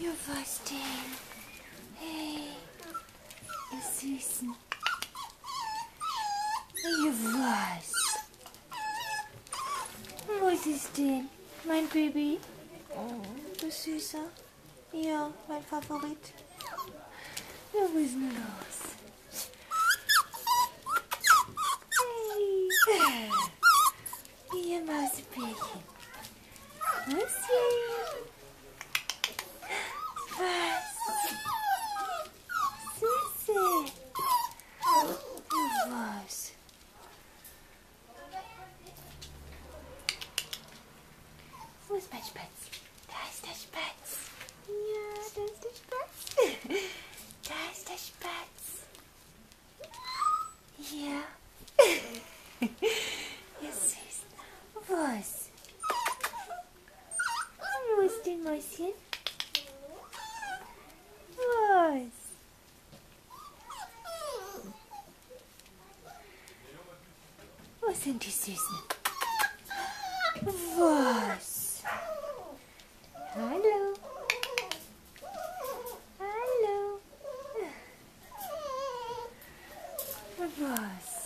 Ja, was denn? Hey, ihr. Ja, was? Was ist denn? Mein Baby? Oh, du Süßer. Ja, mein Favorit. Ja, was ist denn los? Ihr Mausebärchen. Was? Süße. Was? Wo ist mein Spatz? Da ist der Spatz. Ja, da ist der Spatz. Da ist der Spatz. Ja. Ihr süß. Was? Wo ist denn Mäuschen? Was? Wo sind die Süßen? Was? nervous.